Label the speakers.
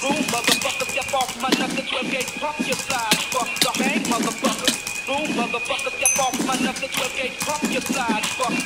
Speaker 1: Boom, motherfucker, step off my nuts, 12 gauge pump your side. Fuck the hang, motherfucker. Boom, motherfucker, step off my nuts, 12 gauge pump your side. Fuck.